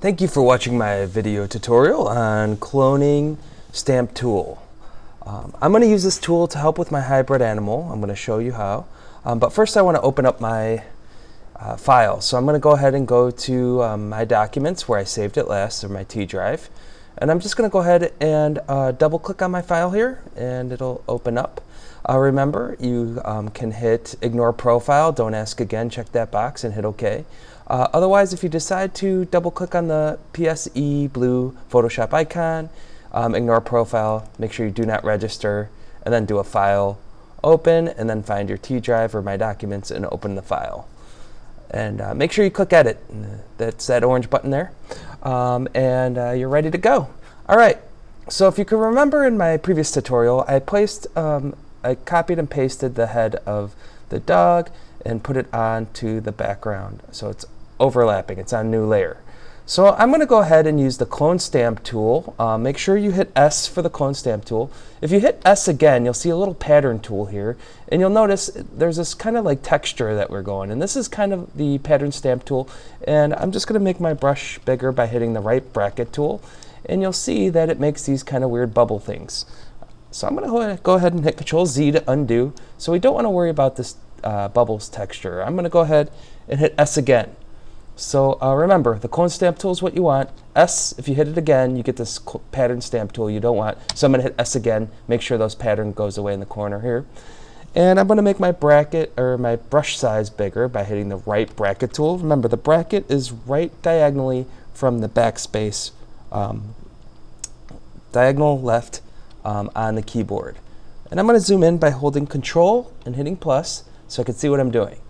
Thank you for watching my video tutorial on cloning stamp tool. Um, I'm going to use this tool to help with my hybrid animal. I'm going to show you how. Um, but first I want to open up my uh, file. So I'm going to go ahead and go to um, my documents where I saved it last, or my T drive. And I'm just going to go ahead and uh, double click on my file here and it'll open up. Uh, remember, you um, can hit ignore profile, don't ask again, check that box and hit OK. Uh, otherwise, if you decide to double click on the PSE blue Photoshop icon, um, ignore profile, make sure you do not register, and then do a file open, and then find your T drive or my documents and open the file. And uh, make sure you click edit. That's that orange button there. Um, and uh, you're ready to go. All right. So if you can remember in my previous tutorial, I placed, um, I copied and pasted the head of the dog and put it onto the background. So it's overlapping. It's on new layer. So I'm going to go ahead and use the clone stamp tool. Uh, make sure you hit S for the clone stamp tool. If you hit S again, you'll see a little pattern tool here. And you'll notice there's this kind of like texture that we're going. And this is kind of the pattern stamp tool. And I'm just going to make my brush bigger by hitting the right bracket tool. And you'll see that it makes these kind of weird bubble things. So I'm going to go ahead and hit Control Z to undo. So we don't want to worry about this uh, bubbles texture. I'm going to go ahead and hit S again. So uh, remember, the clone stamp tool is what you want. S, if you hit it again, you get this pattern stamp tool you don't want. So I'm going to hit S again, make sure those pattern goes away in the corner here. And I'm going to make my bracket or my brush size bigger by hitting the right bracket tool. Remember, the bracket is right diagonally from the backspace, um, diagonal left um, on the keyboard. And I'm going to zoom in by holding Control and hitting plus so I can see what I'm doing.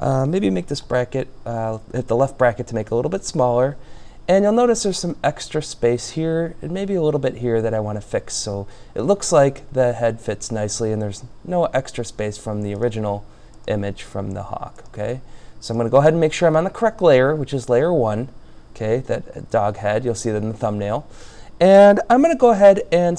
Uh, maybe make this bracket, uh, hit the left bracket to make it a little bit smaller. And you'll notice there's some extra space here and maybe a little bit here that I want to fix. So it looks like the head fits nicely and there's no extra space from the original image from the hawk, okay? So I'm going to go ahead and make sure I'm on the correct layer, which is layer one, okay, that dog head. You'll see that in the thumbnail. And I'm going to go ahead and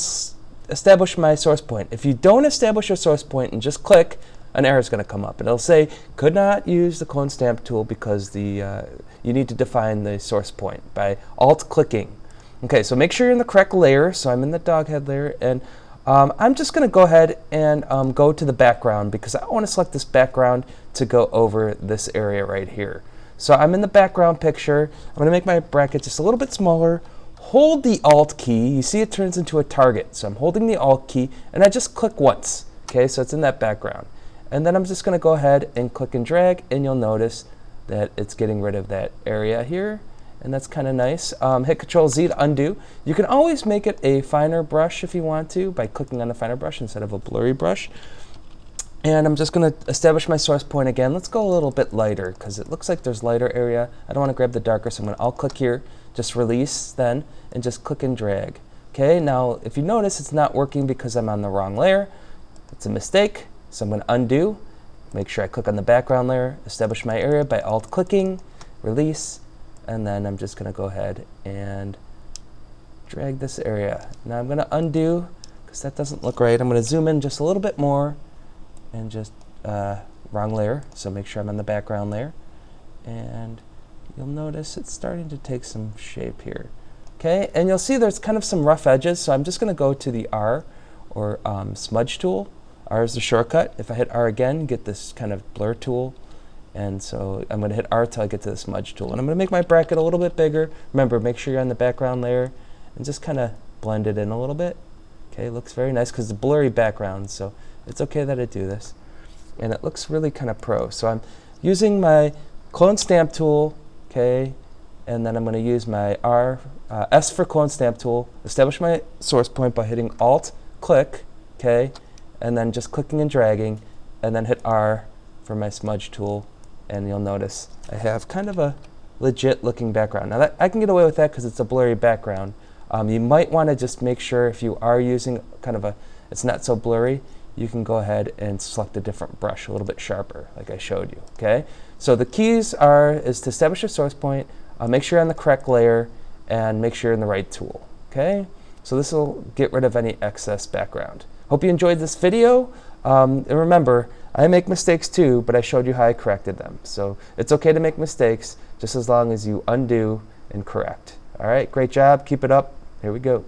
establish my source point. If you don't establish your source point and just click, an error is going to come up. And it'll say, could not use the clone stamp tool because the uh, you need to define the source point by alt-clicking. Okay, so make sure you're in the correct layer. So I'm in the dog head layer. And um, I'm just going to go ahead and um, go to the background because I want to select this background to go over this area right here. So I'm in the background picture. I'm going to make my bracket just a little bit smaller. Hold the Alt key. You see it turns into a target. So I'm holding the Alt key and I just click once. Okay, so it's in that background. And then I'm just going to go ahead and click and drag, and you'll notice that it's getting rid of that area here. And that's kind of nice. Um, hit Control Z to undo. You can always make it a finer brush if you want to by clicking on the finer brush instead of a blurry brush. And I'm just going to establish my source point again. Let's go a little bit lighter because it looks like there's lighter area. I don't want to grab the darker, so I'm going to alt click here, just release then, and just click and drag. Okay, now if you notice it's not working because I'm on the wrong layer. It's a mistake. So I'm going to undo, make sure I click on the background layer, establish my area by alt-clicking, release, and then I'm just going to go ahead and drag this area. Now I'm going to undo because that doesn't look right. I'm going to zoom in just a little bit more and just uh, wrong layer. So make sure I'm on the background layer. And you'll notice it's starting to take some shape here. Okay, and you'll see there's kind of some rough edges. So I'm just going to go to the R or um, smudge tool R is the shortcut. If I hit R again, get this kind of blur tool. And so I'm going to hit R till I get to the smudge tool. And I'm going to make my bracket a little bit bigger. Remember, make sure you're on the background layer and just kind of blend it in a little bit. Okay, looks very nice because it's a blurry background, so it's okay that I do this. And it looks really kind of pro. So I'm using my clone stamp tool, okay, and then I'm going to use my R, uh, S for clone stamp tool, establish my source point by hitting Alt, click, okay, and then just clicking and dragging, and then hit R for my smudge tool, and you'll notice I have kind of a legit looking background. Now that, I can get away with that because it's a blurry background. Um, you might want to just make sure if you are using kind of a, it's not so blurry, you can go ahead and select a different brush, a little bit sharper, like I showed you, okay? So the keys are, is to establish a source point, uh, make sure you're on the correct layer, and make sure you're in the right tool, okay? So this will get rid of any excess background. Hope you enjoyed this video. Um, and remember, I make mistakes too, but I showed you how I corrected them. So it's okay to make mistakes just as long as you undo and correct. All right, great job. Keep it up. Here we go.